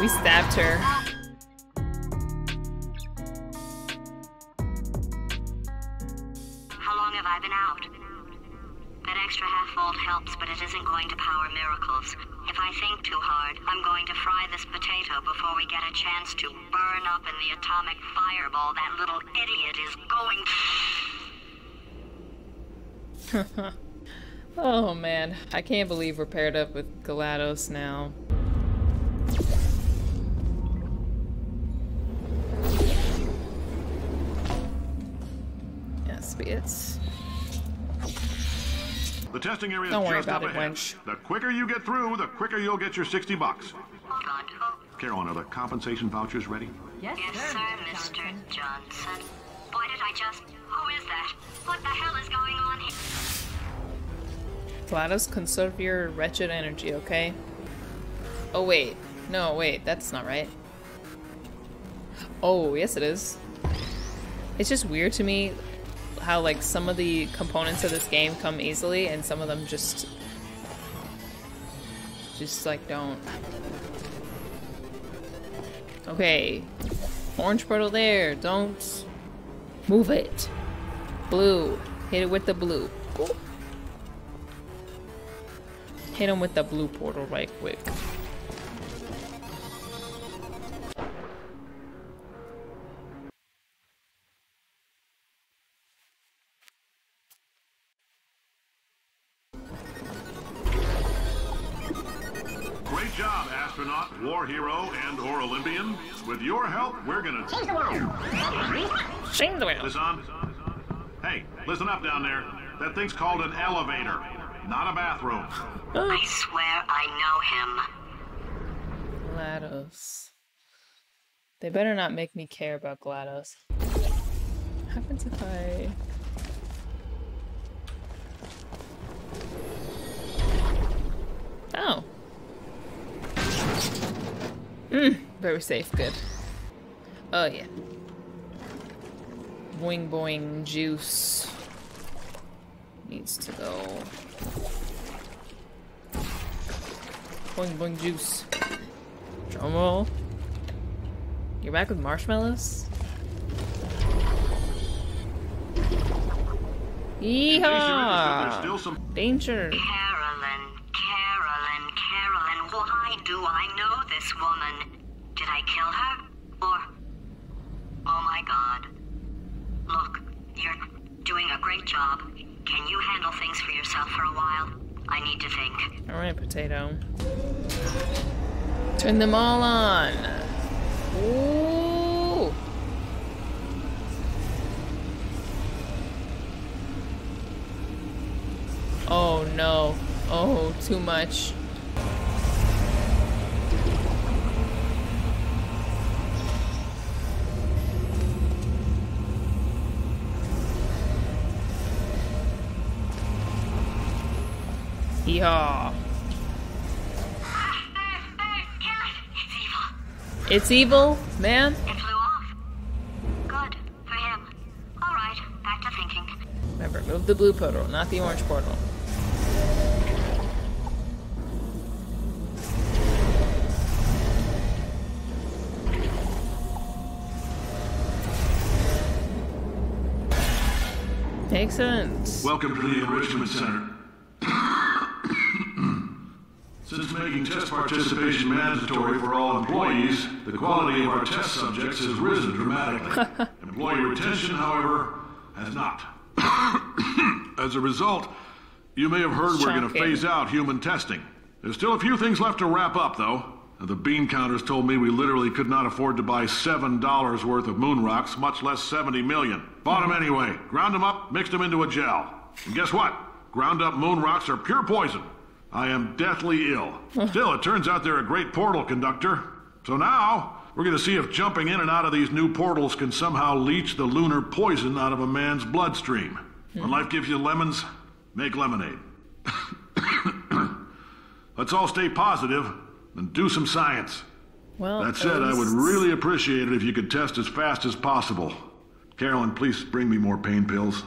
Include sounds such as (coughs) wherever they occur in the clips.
We stabbed her. How long have I been out? That extra half volt helps, but it isn't going to power miracles. If I think too hard, I'm going to fry this potato before we get a chance to burn up in the atomic fireball that little idiot is going. (laughs) oh man, I can't believe we're paired up with GLaDOS now. Yes, it's. The testing area is Don't worry just about up it, ahead. wench. The quicker you get through, the quicker you'll get your 60 bucks. God. Caroline, are the compensation vouchers ready? Yes, sir, Mr. Johnson. Why did I just... Who is that? What the hell is going on here? GLaDOS, conserve your wretched energy, okay? Oh wait. No, wait, that's not right. Oh, yes it is. It's just weird to me how like some of the components of this game come easily and some of them just just like don't. Okay. Orange portal there. Don't move it. Blue. Hit it with the blue. Hit him with the blue portal right quick. Great job, astronaut, war hero, and or Olympian. With your help, we're gonna... Change the wheel. This on? Hey, listen up down there. That thing's called an elevator, not a bathroom. Oh. I swear I know him. GLaDOS. They better not make me care about GLaDOS. What happens if I... Oh. Mm, very safe, good. Oh yeah. Boing boing juice. Needs to go. Boing boing juice. Drumroll. You're back with marshmallows? In case you're interested, there's Yeehaw! still some... Danger. Caroline, Caroline, Caroline, why do I know this woman? Did I kill her? Or... Oh my god. Look, you're doing a great job. Can you handle things for yourself for a while? I need to think. Alright, potato. Turn them all on. Ooh. Oh no. Oh, too much. Yeehaw. It's evil. It's evil, man. It flew off. Good. For him. Alright, back to thinking. Remember, move the blue portal, not the orange portal. Makes sense. Welcome to the Enrichment Center. Making test participation mandatory for all employees, the quality of our test subjects has risen dramatically. (laughs) Employee retention, however, has not. (coughs) As a result, you may have heard we're going to phase out human testing. There's still a few things left to wrap up, though. The bean counters told me we literally could not afford to buy $7 worth of moon rocks, much less 70 million. Bought them anyway, ground them up, mixed them into a gel. And guess what? Ground up moon rocks are pure poison. I am deathly ill. Still, it turns out they're a great portal conductor. So now, we're going to see if jumping in and out of these new portals can somehow leach the lunar poison out of a man's bloodstream. When life gives you lemons, make lemonade. (coughs) Let's all stay positive and do some science. Well, That said, at I um, would really appreciate it if you could test as fast as possible. Caroline, please bring me more pain pills.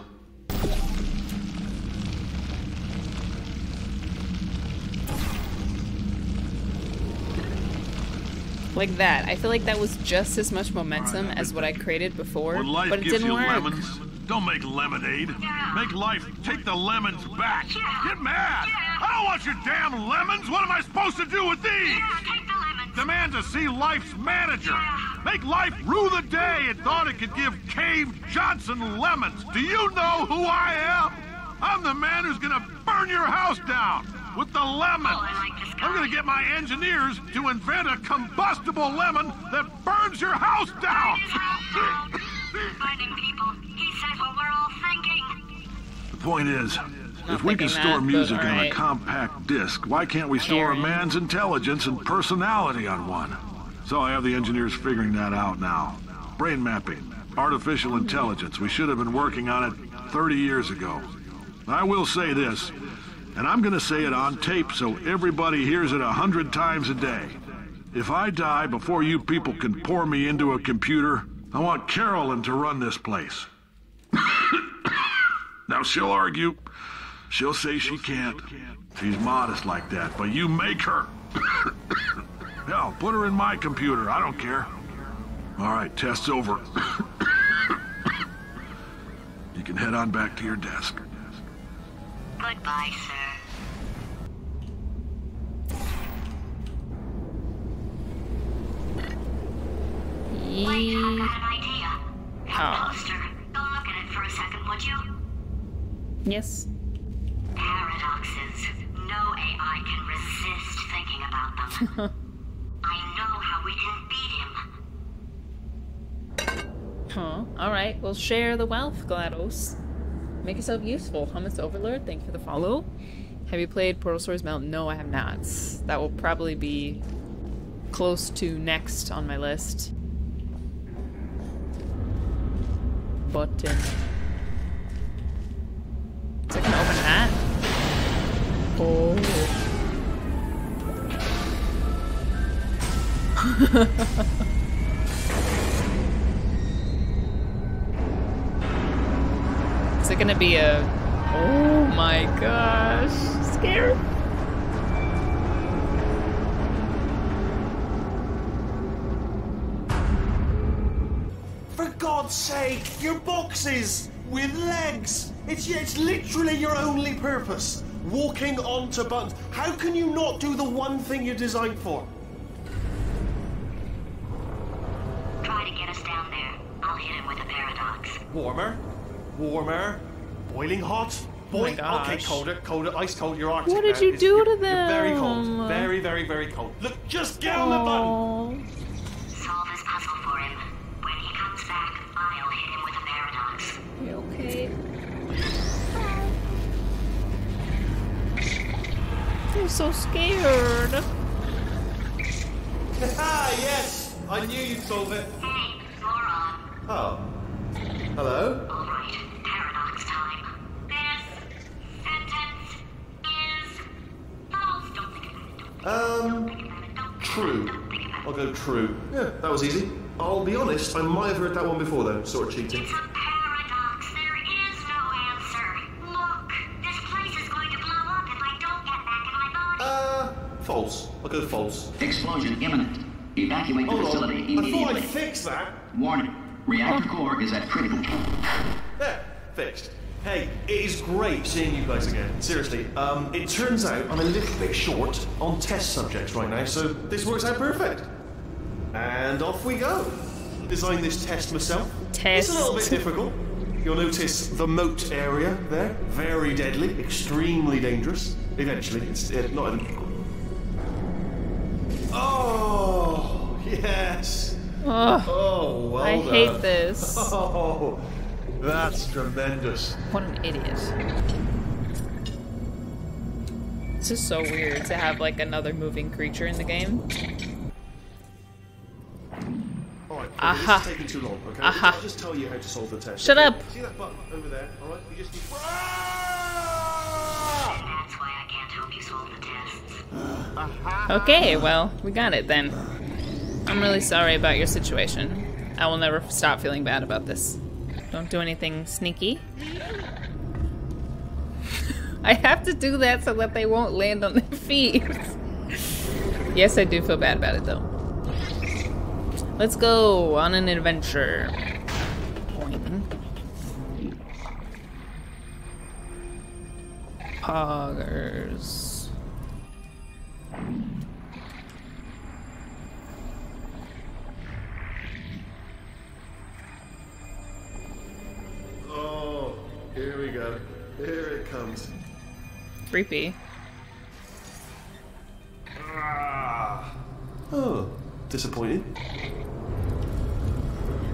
Like that. I feel like that was just as much momentum as what I created before, but it gives didn't you work. lemons, don't make lemonade. Make life take the lemons back. Get mad. I don't want your damn lemons. What am I supposed to do with these? Yeah, take the lemons. Demand to see life's manager. Make life rue the day it thought it could give Cave Johnson lemons. Do you know who I am? I'm the man who's gonna burn your house down with the lemons. Oh, I like this guy. I'm gonna get my engineers to invent a combustible lemon that burns your house down. (laughs) Finding people. He said what we're all thinking. The point is, Not if we can store that, but music on a compact disc, why can't we store a man's intelligence and personality on one? So I have the engineers figuring that out now. Brain mapping, artificial intelligence. We should have been working on it 30 years ago. I will say this, and I'm gonna say it on tape so everybody hears it a hundred times a day. If I die before you people can pour me into a computer, I want Caroline to run this place. (coughs) Now she'll argue. She'll say she can't. She's modest like that, but you make her. (coughs) Hell, put her in my computer. I don't care. All right, test's over. (coughs) you can head on back to your desk. Goodbye, sir. Wait, I Yee- got an idea. Oh. poster. Go look at it for a second, would you? Yes. Paradoxes. No AI can resist thinking about them. (laughs) I know how we can beat him. Huh. Alright, well share the wealth, GLaDOS. Make yourself useful. Hummus Overlord, thank you for the follow. Have you played Portal Stories Mount? No, I have not. That will probably be close to next on my list. Button. Open? Oh. (laughs) Is it gonna be a... Oh my gosh. Scared. God's sake, your boxes with legs. It's it's literally your only purpose. Walking onto buttons. How can you not do the one thing you're designed for? Try to get us down there. I'll hit him with a paradox. Warmer, warmer, boiling hot. Oh my Boiling. okay, gosh. colder, colder, ice cold. You're Arctic. What did now. you It's- do you're- to You're very cold. Very, very, very cold. Look, just get on the button. I'm so scared. Ah, yes. I knew you'd solve it. Hey, moron. Oh. Hello. All right, paradox time. This sentence is false. Don't think about it. Um. think about it. Don't True. Don't think about it. I'll go true. Yeah, that was easy. I'll be honest, I might have heard that one before though, sort of cheating. False. False. Explosion imminent. Evacuate the facility on. I thought immediately. I'd fix that. Warning. Reactor core is at critical. There, fixed. Hey, it is great seeing you guys again. Seriously, um, it turns out I'm a little bit short on test subjects right now, so this works out perfect. And off we go. Designed this test myself. Test. It's a little bit difficult. You'll notice the moat area there. Very deadly, extremely dangerous. Eventually, it's uh, not even. Oh, yes. Oh, well I done. hate this. (laughs) Oh, that's tremendous. What an idiot. This is so weird to have like another moving creature in the game. All right, Aha. this is taking too long. Okay, Aha. I'll just tell you how to solve the test. Shut okay? up. See that button over there? All right, you just need. Ah! That's why I can't help you solve the tests. Okay, well, we got it then. I'm really sorry about your situation. I will never stop feeling bad about this. Don't do anything sneaky. (laughs) I have to do that so that they won't land on their (laughs) feet. yes, I do feel bad about it though. Let's go on an adventure. Boing. Poggers. Creepy. Ah. Oh, disappointed.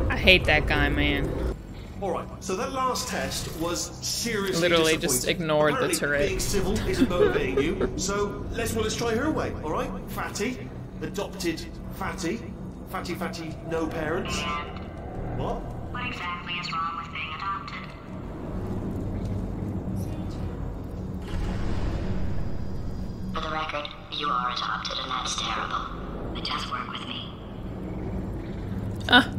I hate that guy, man. Alright, so that last test was seriously Literally just ignored the Apparently turret. Being civil isn't motivating you, so let's well let's try her way, alright? Fatty, adopted fatty, fatty fatty, no parents. What? Just work with me. Ah,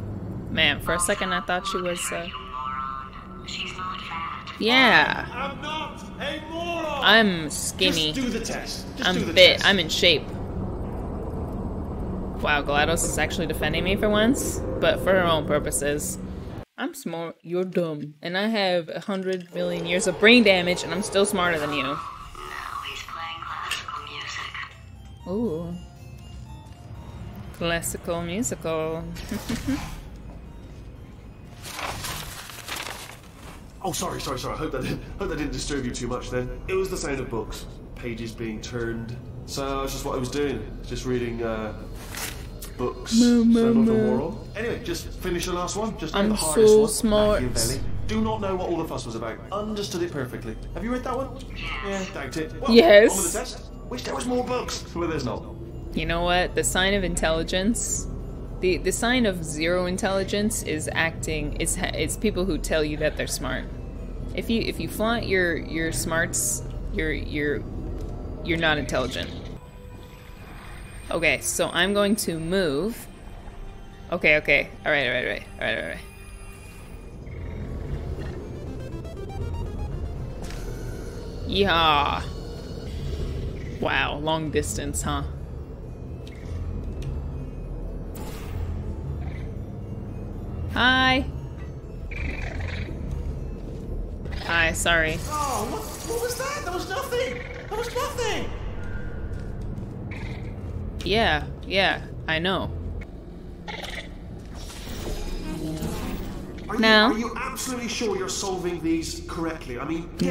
man, for a second I thought she was, uh, She's not fat. yeah. I'm not a moron! I'm skinny. Just do the test. Just I'm fit. test. I'm in shape. Wow, GLaDOS is actually defending me for once, but for her own purposes. I'm smart, you're dumb, and I have a hundred million years of brain damage, and I'm still smarter than you. Now he's playing classical music. Ooh. Classical musical. (laughs) Oh, sorry, sorry, sorry. I hope that didn't, hope that didn't disturb you too much. Then it was the sound of books, pages being turned. So that's just what I was doing, just reading uh, books. Some of them moral. Anyway, just finish the last one. Just I'm the hardest so one. smart. Machiavelli. Do not know what all the fuss was about. Understood it perfectly. Have you read that one? Yeah, doubt it. Well, Yes. On with the test. Wish there was more books. Well, there's not. You know what? The sign of intelligence, the the sign of zero intelligence is acting. It's it's people who tell you that they're smart. If you if you flaunt your your smarts, you're you're you're not intelligent. Okay, so I'm going to move. Okay, okay. All right, all right, all right, all right, all right. Yeah. Wow, long distance, huh? Hi. Hi, sorry. Oh, what, what was that? There was nothing. There was nothing. Yeah, yeah, I know. Are No. You, are you absolutely sure you're solving these correctly? I mean, yes,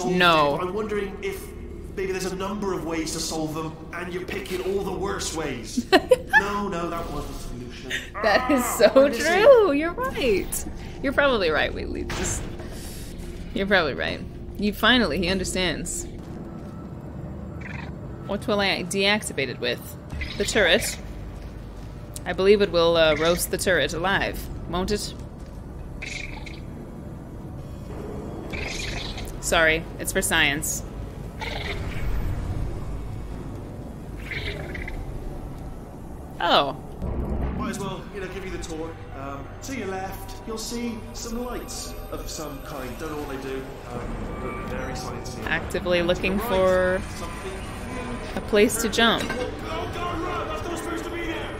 No, no. it. I'm wondering if maybe there's a number of ways to solve them, and you're picking all the worst ways. (laughs) no, no, that wasn't. That is so where is it? true. You're right. You're probably right, Wheatley. Just You're probably right. You finally he understands. What will I deactivate it with? The turret. I believe it will uh, roast the turret alive, won't it? Sorry, it's for science. Oh, Might as well, you know, give you the tour. Um, to your left, you'll see some lights of some kind. Don't know what they do, um, but very sciencey. actively looking Right, for a place to jump. Oh, God, run! That's not supposed to be there!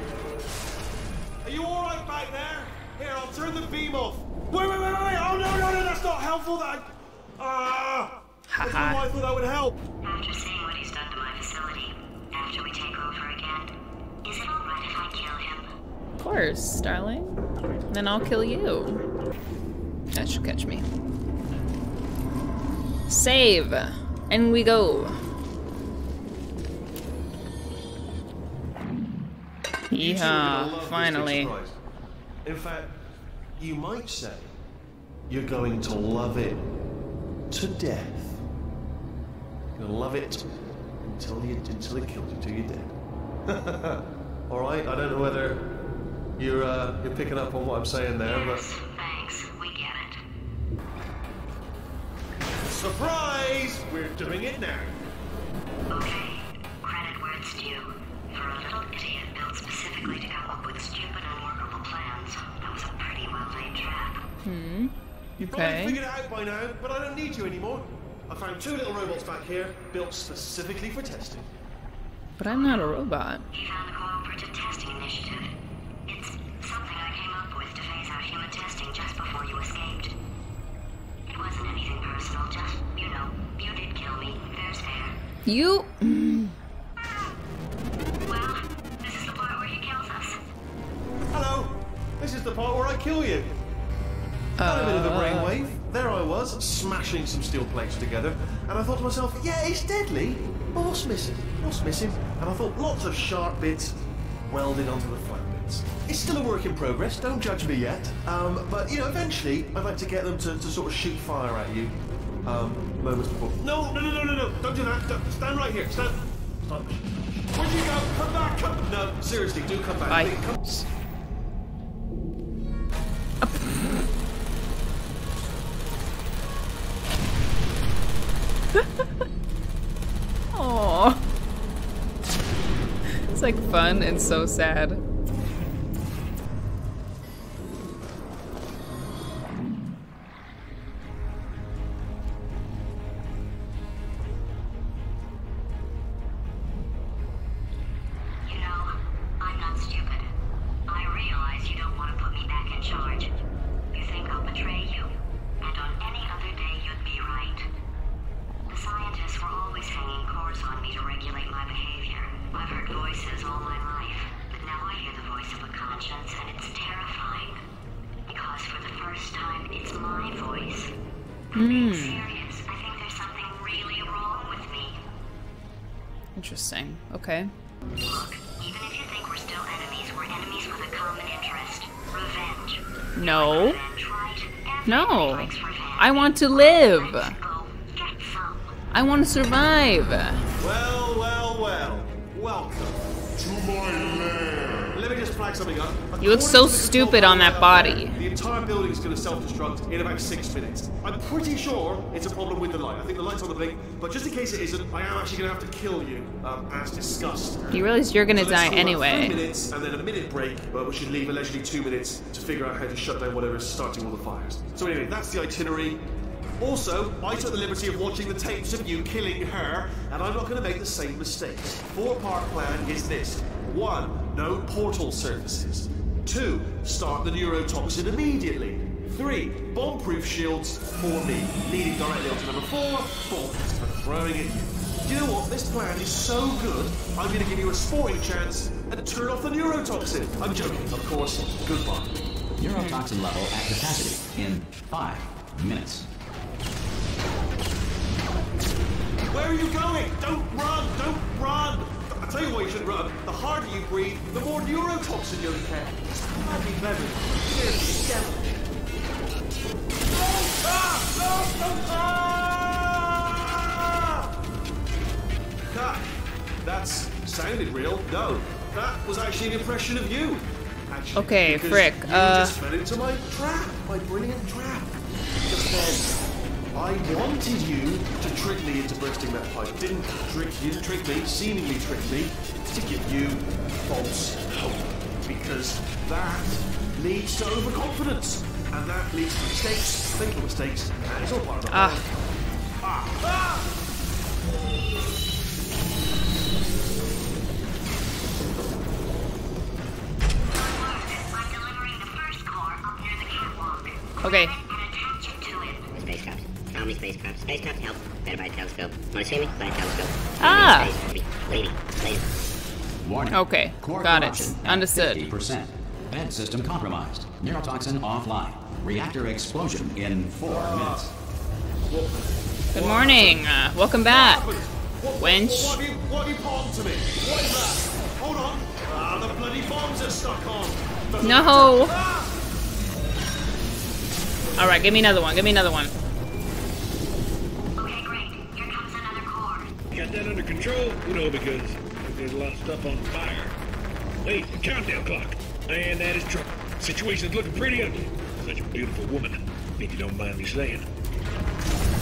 Are you alright back there? Here, I'll turn the beam off. Wait, wait, wait, wait! Oh, no, no, no, that's not helpful! That. Ah! I don't Haha. I thought that would help. After seeing what he's done to my facility, after we take over again, is it alright if I kill him? Of course, darling. Then I'll kill you. That should catch me. Save! And we go. You two are gonna Yeehaw, love this big finally. In fact, you might say you're going to love it to death. You're gonna love it until you until it kills you till you're dead. (laughs) All right. I don't know whether you're uh, you're picking up on what I'm saying there, but thanks. We get it. surprise! We're doing it now. Okay, credit where it's due. For a little idiot built specifically to come up with stupid unworkable plans, that was a pretty well laid trap. Hmm. You've probably Okay. figured it out by now, but I don't need you anymore. I found two little robots back here, built specifically for testing. But I'm not a robot. He found the Cooperative Testing Initiative. Anything personal, you know, you did kill me. Fair's fair. You. Well, this is the part where he kills us. Hello. This is the part where I kill you. Got a bit of a brainwave. There I was, smashing some steel plates together, and I thought to myself, yeah, it's deadly. But what's missing? What's missing? And I thought lots of sharp bits welded onto the flat bits. It's still a work in progress. Don't judge me yet. Um, but you know, eventually, I'd like to get them to, to sort of shoot fire at you. Um, moments before. No, no, no, no, no, no! Don't do that. Don't- stand right here. Stand. Stop. Where'd you go? Come back. Come. No, seriously, do come back. Bye. Please, Come. (laughs) Aww. It's like fun and so sad. Okay. Look, even if you think we're still enemies, we're enemies with a common interest. Revenge. No. Revenge, right? No. revenge. I want to live. Let's go get some. I want to survive. Well, well, well. Welcome to my lair. Let me just flag something up. You look so to stupid on that body. The entire building is going to self-destruct in about six minutes. I'm pretty sure it's a problem with the light. I think the light's on the blink, but just in case it isn't, I am actually going to have to kill you, um, as discussed. You realize you're gonna So die anyway. Three minutes and then a minute break, but we should leave allegedly two minutes to figure out how to shut down whatever is starting all the fires. So anyway, that's the itinerary. Also, I took the liberty of watching the tapes of you killing her, and I'm not going to make the same mistakes. Four-part plan is this: one, no portal surfaces. Two, start the neurotoxin immediately. Three, bomb-proof shields for me, leading directly onto number four, bombs for throwing at you. Do you know what? This plan is so good, I'm going to give you a sporting chance and turn off the neurotoxin. I'm joking, of course. Goodbye. Neurotoxin level at capacity in five minutes. Where are you going? Don't run! Don't run! I tell you why you should run. The harder you breathe, the more neurotoxin you'll get. It's hardly. Here's the devil. Ah! Ah! Ah! God, that's sounded real. No, that was actually an impression of you. Actually, Okay, Frick, You uh, just fell into my trap, my brilliant trap. Just then, I wanted you to trick me into bursting that pipe. Didn't trick you, didn't trick me, seemingly trick me, to give you false hope. Because that leads to overconfidence. And that leads to mistakes, fatal mistakes, and it's all part of the Ah. plan. Ah! Ah! I'm Spacecraft. Found spacecraft. Spacecraft help. Better by telescope. Wanna see me? By telescope. Ah. Space, Lady. Lady. Warning. Okay, Core got it. Understood. 50%. Vent system compromised. Neurotoxin offline. Reactor explosion in four minutes. Good morning. Uh, welcome back. What, what, Wench. What, have you, what have you palmed to me? What is that? Hold on. Ah, the bloody bombs are stuck on. Doesn't No. Ah! All right, give me another one. Give me another one. That under control? You know, because there's a lot of stuff on fire. Wait, countdown clock. And that is trouble. Situation's looking pretty ugly. Such a beautiful woman, if you don't mind me saying.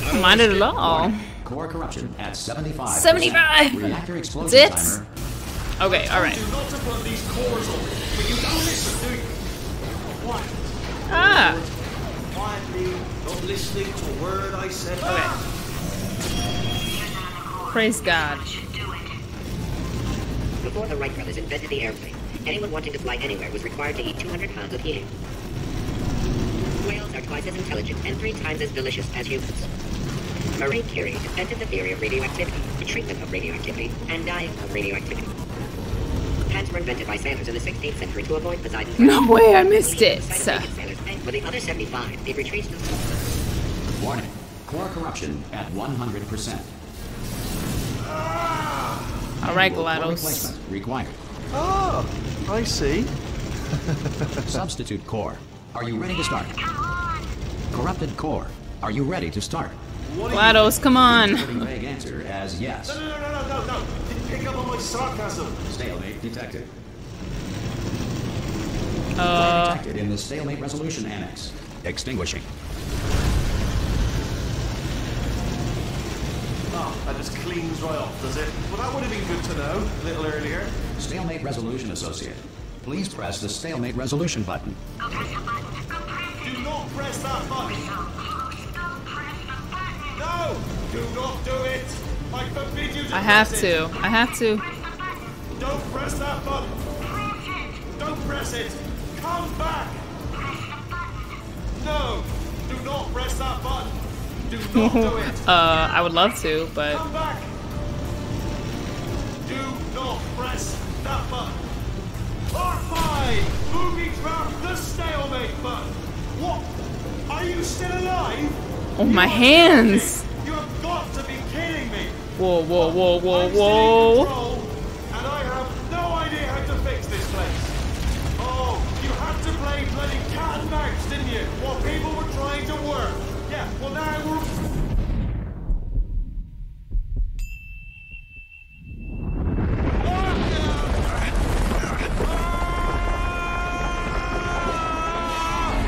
I don't Mind it at all. Core corruption at 75. 75. Reactor explosion That's it. timer. Okay, all right. Do not to these cores on me. But you don't listen, do you? Quiet. Ah. Quietly, not listening to a word I said. Okay. Here's another core. Praise God. That should do it. Before the Wright brothers invented the airplane, anyone wanting to fly anywhere was required to eat 200 pounds of helium. Whales are twice as intelligent and three times as delicious as humans. Marie Curie invented the theory of radioactivity, the treatment of radioactivity, and dying of radioactivity. Pants were invented by sailors in the 16th century to avoid Poseidon's No way, I missed it. Poseidon sailors, and for the other 75, it retreats to... Warning. Core corruption at 100%. All right, GLaDOS. required. Ah, I see. (laughs) Substitute core. Are you ready to start? Corrupted core. Are you ready to start? GLaDOS, come on. Putting vague answer as yes. No, no, no, no, no, no. Didn't pick up on my sarcasm. Stalemate detected. Uh, Detected in the stalemate resolution annex. Extinguishing. Oh, that just cleans right off, does it? Well, that would have been good to know a little earlier. Stalemate resolution associate. Please press the stalemate resolution button. Go press the button. Go press it. Do not press that button. Oh, Close. Don't press the button. No! Do not do it! I forbid you to I have press to. it. I have to. Press the button. Don't press that button! Press it. Don't press it! Come back! Press the button. No! Do not press that button! Do (laughs) it! Uh, I would love to, but Come back! Do not press that button! R5! Booby trap the stalemate button! What? Are you still alive? oh my hands. You have got to be kidding me! Whoa, whoa, whoa, whoa, I'm still in whoa. and I have no idea how to fix this place. Oh, you had to play bloody cat and mouse, didn't you? While people were trying to work. Yeah, well now we're...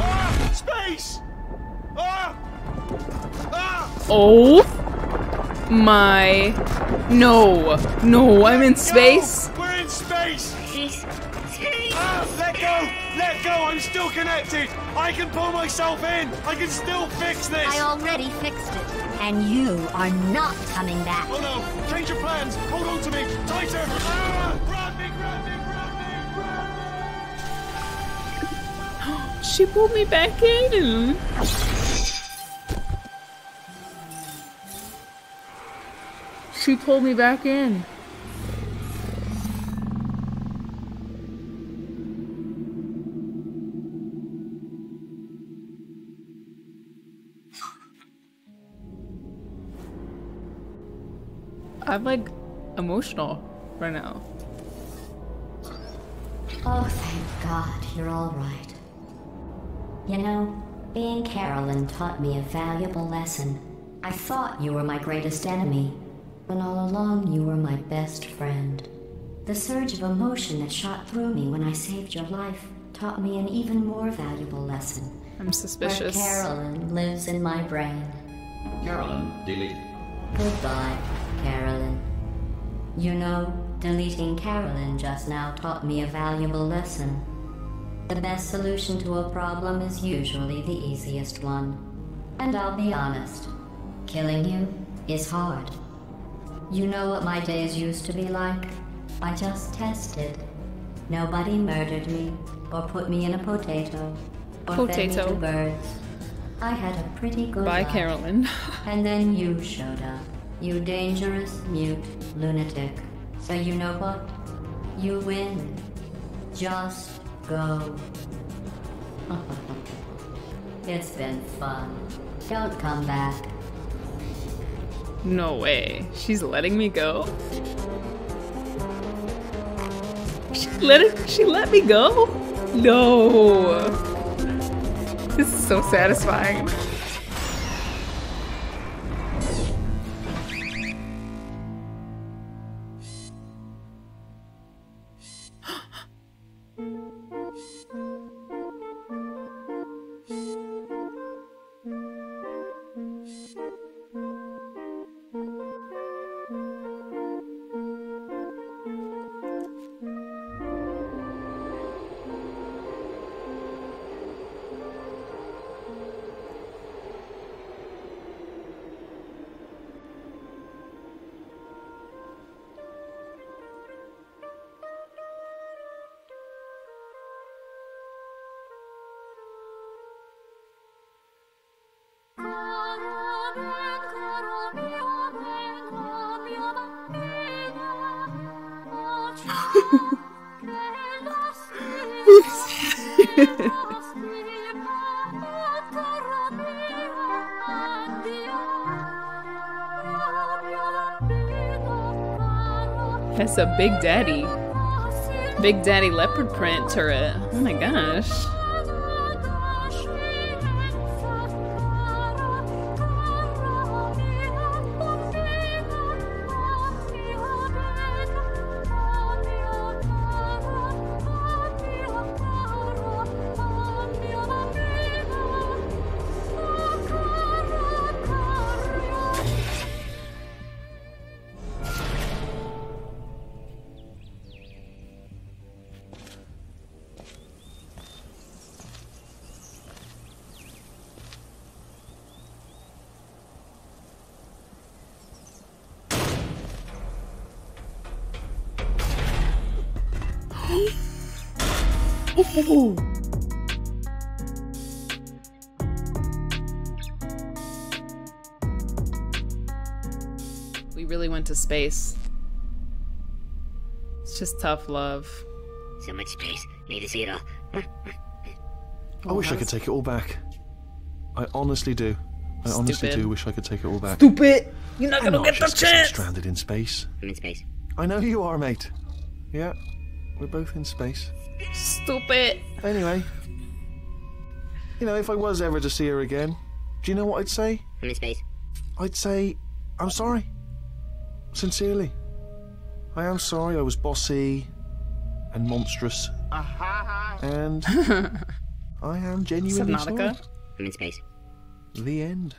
Ah! Space! Ah! Oh my. No. No, I'm in space. Go! In space! Go! I'm still connected! I can pull myself in! I can still fix this! I already fixed it. And you are not coming back. Oh no! Change your plans! Hold on to me! Tighter! Ah! Grab me! Grab me! Grab me! Grab me! She pulled me back in. She pulled me back in. I'm like emotional right now. Oh, thank God, you're all right. You know, being Caroline taught me a valuable lesson. I thought you were my greatest enemy, when all along you were my best friend. The surge of emotion that shot through me when I saved your life taught me an even more valuable lesson. I'm Where suspicious. Caroline lives in my brain. Caroline delete. Goodbye, Caroline. You know, deleting Caroline just now taught me a valuable lesson. The best solution to a problem is usually the easiest one. And I'll be honest, killing you is hard. You know what my days used to be like? I just tested. Nobody murdered me, or put me in a potato, or fed me to birds. I had a pretty good Bye, life. Caroline. (laughs) And then you showed up. You dangerous, mute lunatic. So you know what? You win. Just go. (laughs) it's been fun. Don't come back. No way. She's letting me go? She let it, she let me go? No. This is so satisfying. (laughs) That's a Big Daddy. Big Daddy leopard print turret. Oh my gosh. Really went to space. It's just tough love. So much space. Need to see it all. I wish I could take it all back. I honestly do. I honestly do wish I could take it all back. Stupid! You're not I'm gonna not get the just 'cause I'm chance! stranded in space. I'm in space. I know you are, mate. Yeah, we're both in space. Stupid! Anyway, you know, if I was ever to see her again, do you know what I'd say? I'm in space. I'd say, I'm sorry. Sincerely. I am sorry I was bossy and monstrous. And (laughs) I am genuinely Subnautica? sorry. I'm in space. The end.